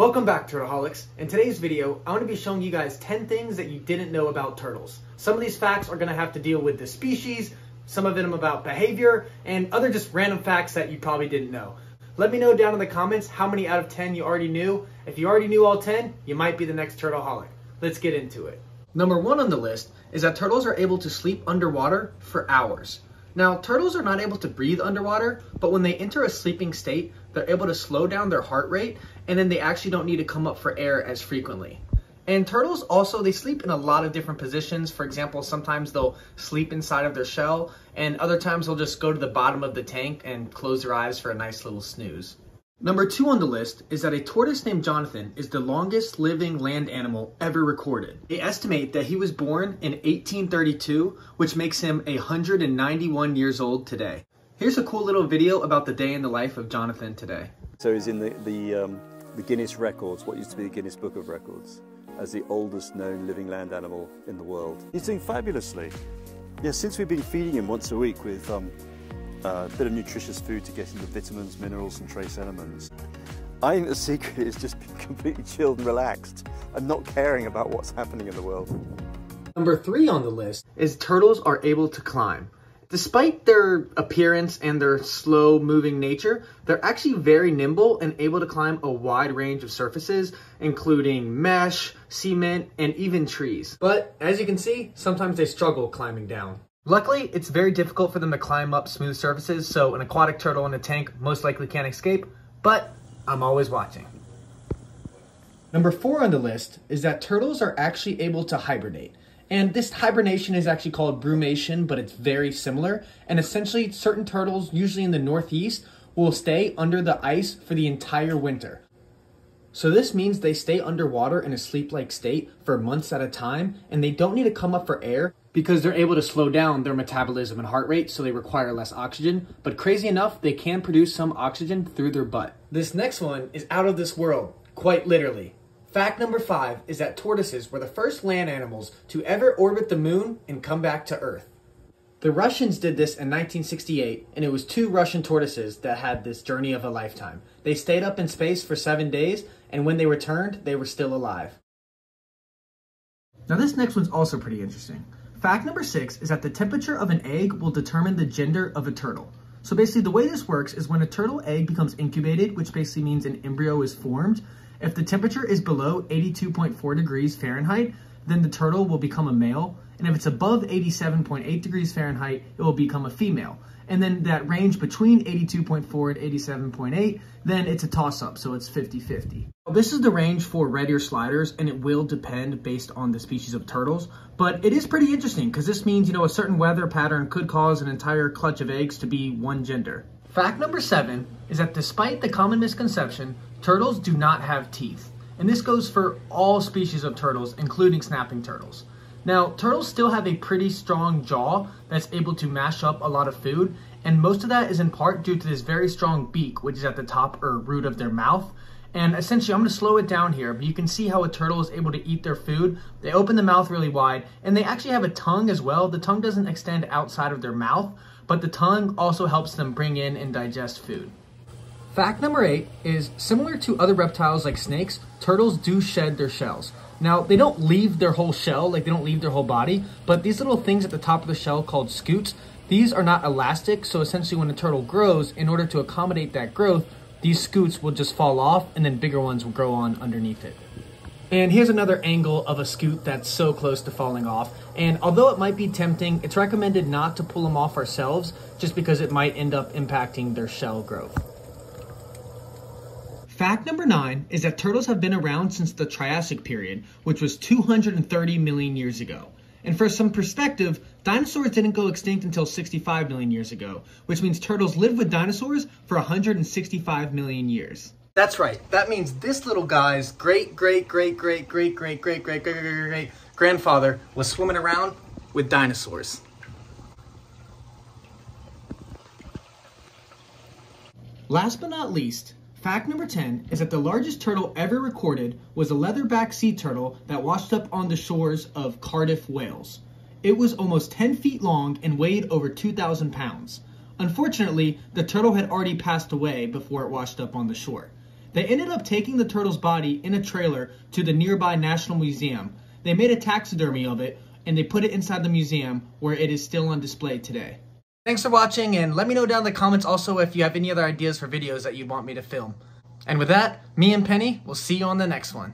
Welcome back Turtleholics. In today's video, I want to be showing you guys 10 things that you didn't know about turtles. Some of these facts are going to have to deal with the species, some of them about behavior, and other just random facts that you probably didn't know. Let me know down in the comments how many out of 10 you already knew. If you already knew all 10, you might be the next Turtleholic. Let's get into it. Number one on the list is that turtles are able to sleep underwater for hours. Now, turtles are not able to breathe underwater, but when they enter a sleeping state, they're able to slow down their heart rate, and then they actually don't need to come up for air as frequently. And turtles also, they sleep in a lot of different positions. For example, sometimes they'll sleep inside of their shell, and other times they'll just go to the bottom of the tank and close their eyes for a nice little snooze. Number two on the list is that a tortoise named Jonathan is the longest living land animal ever recorded. They estimate that he was born in 1832, which makes him 191 years old today. Here's a cool little video about the day in the life of Jonathan today. So he's in the, the, um, the Guinness Records, what used to be the Guinness Book of Records, as the oldest known living land animal in the world. He's doing fabulously. Yeah, since we've been feeding him once a week with um, a bit of nutritious food to get him the vitamins, minerals and trace elements. I think the secret is just being completely chilled and relaxed and not caring about what's happening in the world. Number three on the list is turtles are able to climb. Despite their appearance and their slow moving nature, they're actually very nimble and able to climb a wide range of surfaces, including mesh, cement, and even trees. But as you can see, sometimes they struggle climbing down. Luckily, it's very difficult for them to climb up smooth surfaces, so an aquatic turtle in a tank most likely can't escape, but I'm always watching. Number four on the list is that turtles are actually able to hibernate. And this hibernation is actually called brumation, but it's very similar. And essentially, certain turtles, usually in the northeast, will stay under the ice for the entire winter. So this means they stay underwater in a sleep-like state for months at a time, and they don't need to come up for air because they're able to slow down their metabolism and heart rate, so they require less oxygen. But crazy enough, they can produce some oxygen through their butt. This next one is out of this world, quite literally. Fact number five is that tortoises were the first land animals to ever orbit the moon and come back to Earth. The Russians did this in 1968, and it was two Russian tortoises that had this journey of a lifetime. They stayed up in space for seven days, and when they returned, they were still alive. Now this next one's also pretty interesting. Fact number six is that the temperature of an egg will determine the gender of a turtle. So basically the way this works is when a turtle egg becomes incubated, which basically means an embryo is formed, if the temperature is below 82.4 degrees Fahrenheit, then the turtle will become a male. And if it's above 87.8 degrees Fahrenheit, it will become a female. And then that range between 82.4 and 87.8, then it's a toss-up, so it's 50-50. This is the range for red ear sliders, and it will depend based on the species of turtles. But it is pretty interesting, because this means, you know, a certain weather pattern could cause an entire clutch of eggs to be one gender. Fact number seven is that despite the common misconception, turtles do not have teeth. And this goes for all species of turtles, including snapping turtles. Now, turtles still have a pretty strong jaw that's able to mash up a lot of food, and most of that is in part due to this very strong beak, which is at the top or root of their mouth. And essentially, I'm going to slow it down here, but you can see how a turtle is able to eat their food. They open the mouth really wide, and they actually have a tongue as well. The tongue doesn't extend outside of their mouth, but the tongue also helps them bring in and digest food. Fact number eight is similar to other reptiles like snakes, turtles do shed their shells. Now, they don't leave their whole shell, like they don't leave their whole body, but these little things at the top of the shell called scutes, these are not elastic, so essentially when a turtle grows, in order to accommodate that growth, these scutes will just fall off and then bigger ones will grow on underneath it. And here's another angle of a scute that's so close to falling off. And although it might be tempting, it's recommended not to pull them off ourselves just because it might end up impacting their shell growth. Fact number nine is that turtles have been around since the Triassic period, which was 230 million years ago. And for some perspective, dinosaurs didn't go extinct until 65 million years ago, which means turtles lived with dinosaurs for 165 million years. That's right. That means this little guy's great, great, great, great, great, great, great, great, great, great, great, great grandfather was swimming around with dinosaurs. Last but not least, Fact number 10 is that the largest turtle ever recorded was a leatherback sea turtle that washed up on the shores of Cardiff, Wales. It was almost 10 feet long and weighed over 2,000 pounds. Unfortunately, the turtle had already passed away before it washed up on the shore. They ended up taking the turtle's body in a trailer to the nearby National Museum. They made a taxidermy of it and they put it inside the museum where it is still on display today. Thanks for watching and let me know down in the comments also if you have any other ideas for videos that you'd want me to film. And with that, me and Penny will see you on the next one.